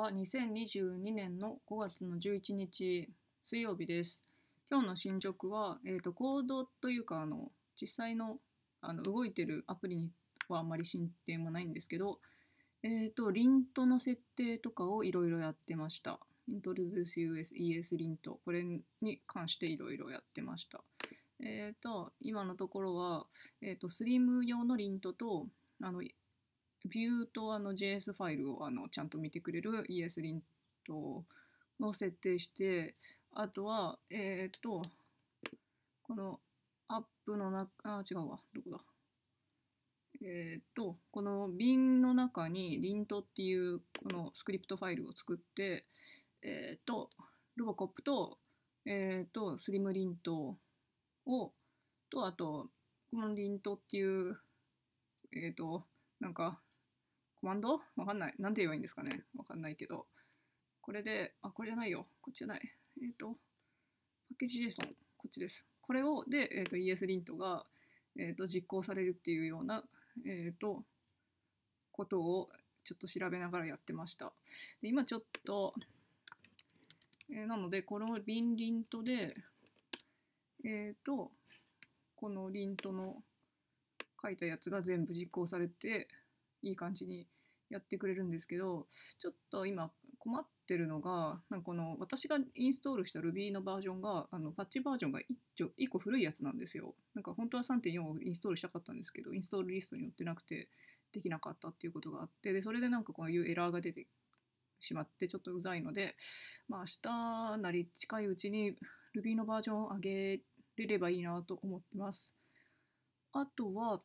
は2022年の5月の11日水曜日です。今日の進捗は、えー、とコードというかあの実際のあの動いてるアプリにはあまり進展もないんですけど、えー、とリントの設定とかをいろいろやってました。Introduce US ES リントこれに関していろいろやってました。えー、と今のところは、えー、とスリム用のリントとあのビューとあの JS ファイルをあのちゃんと見てくれる ES リントを設定して、あとは、えっ、と、このアップの中、あ、違うわ、どこだ。えっ、と、この瓶の中にリントっていうこのスクリプトファイルを作って、えっ、と、ロボコップと、えっ、と、スリムリントを、と、あと、このリントっていう、えっ、と、なんか、コマンド？わかんない。なんて言えばいいんですかね？わかんないけど。これで、あ、これじゃないよ。こっちじゃない。えっ、と、パッケージ JSON、こっちです。これを、で、えっ、と、ES リントが、えっ、と、実行されるっていうような、えっ、と、ことをちょっと調べながらやってました。で今ちょっと、えなので、このビンリントで、えっ、と、このリントの書いたやつが全部実行されて、いい感じにやってくれるんですけど、ちょっと今困ってるのが、なんかこの私がインストールした Ruby のバージョンが、あのパッチバージョンが 1, 1個古いやつなんですよ。なんか本当は3.4をインストールしたかったんですけど、インストールリストに載ってなくてできなかったっていうことがあって、で、それでなんかこういうエラーが出てしまってちょっとうざいので、まあ明日なり近いうちに Ruby のバージョンを上げれればいいなと思ってます。あとは、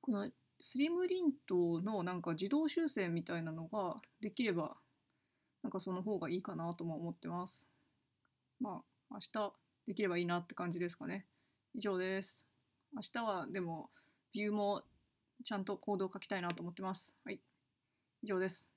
このスリムリントのなんか自動修正みたいなのができればなんかその方がいいかなとも思ってます。まあ明日できればいいなって感じですかね。以上です。明日はでもビューもちゃんとコードを書きたいなと思ってます。はい。以上です。